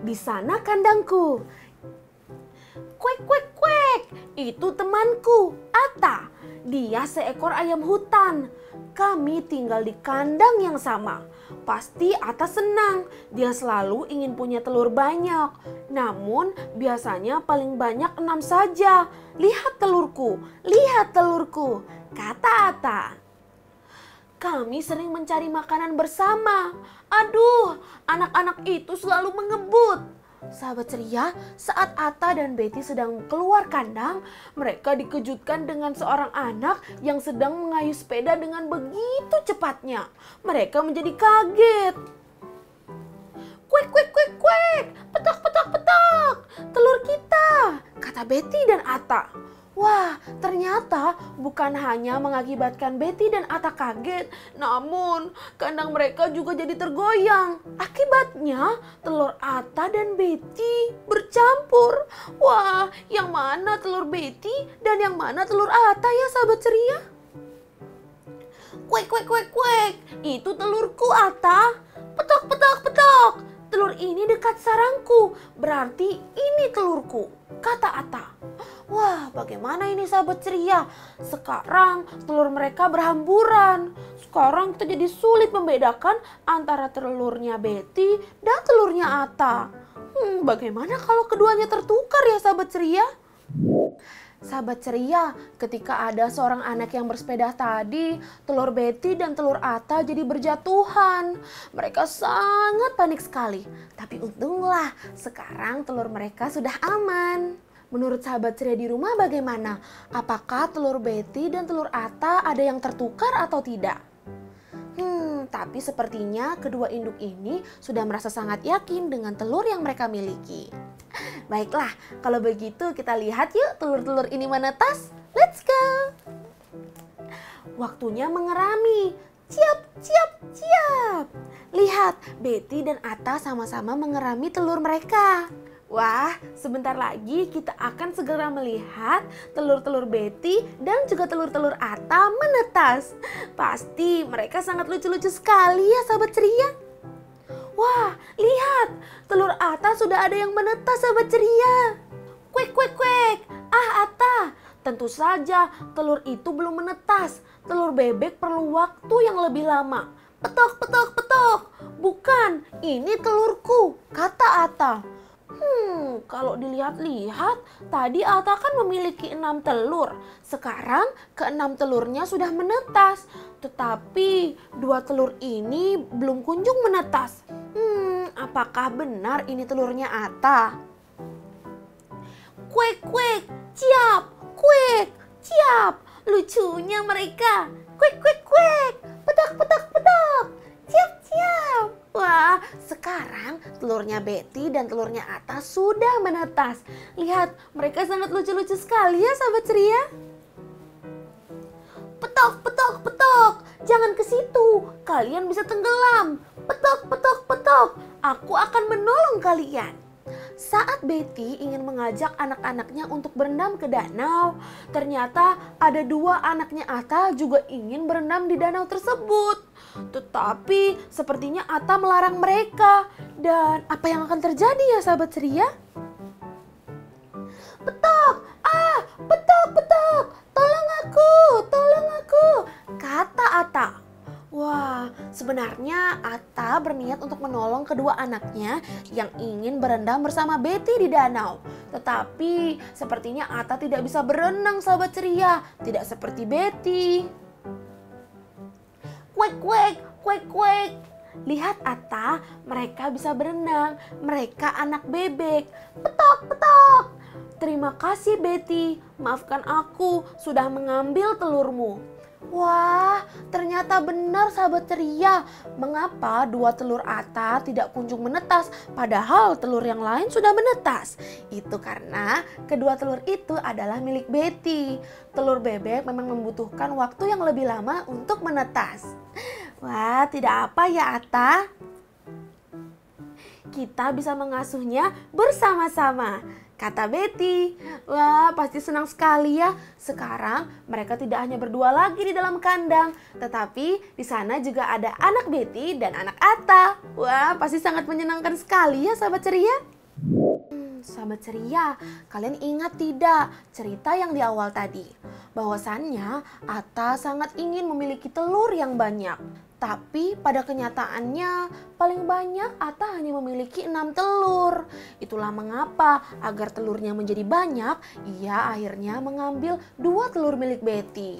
Di sana kandangku. Kuek, kuek, kuek, itu temanku, Ata. Dia seekor ayam hutan. Kami tinggal di kandang yang sama. Pasti Ata senang. Dia selalu ingin punya telur banyak. Namun biasanya paling banyak enam saja. Lihat telurku, lihat telurku, kata Ata. Kami sering mencari makanan bersama. Aduh, anak-anak itu selalu mengebut. Sahabat ceria, saat Ata dan Betty sedang keluar kandang, mereka dikejutkan dengan seorang anak yang sedang mengayuh sepeda dengan begitu cepatnya. Mereka menjadi kaget. Kuek, kuek, kuek, kuek, petak, petak, petak, telur kita, kata Betty dan Ata. Wah, ternyata bukan hanya mengakibatkan Betty dan Ata kaget, namun kandang mereka juga jadi tergoyang. Akibatnya, telur Ata dan Betty bercampur. Wah, yang mana telur Betty dan yang mana telur Ata ya sahabat ceria? Kuek, kuek, kuek, kuek, itu telurku Ata. Petok, petok, petok. Telur ini dekat sarangku, berarti ini telurku, kata Ata. Wah, bagaimana ini sahabat ceria? Sekarang telur mereka berhamburan. Sekarang kita jadi sulit membedakan antara telurnya Betty dan telurnya Ata. Hmm, bagaimana kalau keduanya tertukar ya sahabat ceria? Sahabat ceria, ketika ada seorang anak yang bersepeda tadi, telur Betty dan telur Ata jadi berjatuhan. Mereka sangat panik sekali. Tapi untunglah, sekarang telur mereka sudah aman. Menurut sahabat ceria di rumah bagaimana? Apakah telur Betty dan telur Ata ada yang tertukar atau tidak? Hmm, tapi sepertinya kedua induk ini sudah merasa sangat yakin dengan telur yang mereka miliki. Baiklah, kalau begitu kita lihat yuk telur-telur ini menetas. Let's go! Waktunya mengerami. Ciap, ciap, ciap. Lihat, Betty dan Ata sama-sama mengerami telur mereka. Wah, sebentar lagi kita akan segera melihat telur-telur Betty dan juga telur-telur Ata menetas. Pasti mereka sangat lucu-lucu sekali ya sahabat ceria. Wah, lihat, telur Ata sudah ada yang menetas sahabat ceria. Kuek, kuek, kuek. Ah, Ata, tentu saja telur itu belum menetas. Telur bebek perlu waktu yang lebih lama. Petok, petok, petok. Bukan, ini telurku, kata Ata. Hmm, kalau dilihat-lihat, tadi Alta kan memiliki enam telur. Sekarang keenam telurnya sudah menetas. Tetapi dua telur ini belum kunjung menetas. Hmm, apakah benar ini telurnya Ata? Kuek, kuek, ciap, kuek, ciap. Lucunya mereka. Kuek, kuek, sekarang telurnya Betty dan telurnya Ata sudah menetas. Lihat, mereka sangat lucu-lucu sekali ya sahabat ceria. Petok, petok, petok. Jangan ke situ. Kalian bisa tenggelam. Petok, petok, petok. Aku akan menolong kalian. Saat Betty ingin mengajak anak-anaknya untuk berenang ke danau, ternyata ada dua anaknya Ata juga ingin berenang di danau tersebut. Tetapi sepertinya Ata melarang mereka. Dan apa yang akan terjadi ya sahabat ceria? Petok! Ah, petok, petok! Tolong aku, tolong aku! Kata Ata. Wah, sebenarnya Ata berniat untuk menolong kedua anaknya yang ingin berendam bersama Betty di danau. Tetapi sepertinya Ata tidak bisa berenang sahabat ceria, tidak seperti Betty. Kuek, kuek, kuek, kuek. Lihat Ata, mereka bisa berenang. Mereka anak bebek. Petok, petok. Terima kasih Betty, maafkan aku sudah mengambil telurmu. Wah, ternyata benar sahabat ceria. Mengapa dua telur Ata tidak kunjung menetas padahal telur yang lain sudah menetas? Itu karena kedua telur itu adalah milik Betty. Telur bebek memang membutuhkan waktu yang lebih lama untuk menetas. Wah, tidak apa ya Ata? Kita bisa mengasuhnya bersama-sama. Kata Betty, wah pasti senang sekali ya. Sekarang mereka tidak hanya berdua lagi di dalam kandang, tetapi di sana juga ada anak Betty dan anak Ata. Wah pasti sangat menyenangkan sekali ya sahabat ceria. Sahabat ceria, kalian ingat tidak cerita yang di awal tadi? Bahwasannya Ata sangat ingin memiliki telur yang banyak. Tapi pada kenyataannya paling banyak Ata hanya memiliki enam telur. Itulah mengapa agar telurnya menjadi banyak, ia akhirnya mengambil dua telur milik Betty.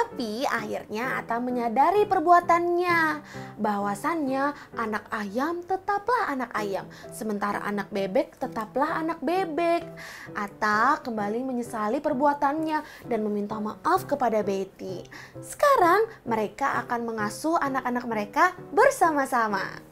Tapi akhirnya Ata menyadari perbuatannya. Bahwasannya anak ayam tetaplah anak ayam. Sementara anak bebek tetaplah anak bebek. Ata kembali menyesali perbuatannya dan meminta maaf kepada Betty. Sekarang mereka akan mengasuh anak-anak mereka bersama-sama.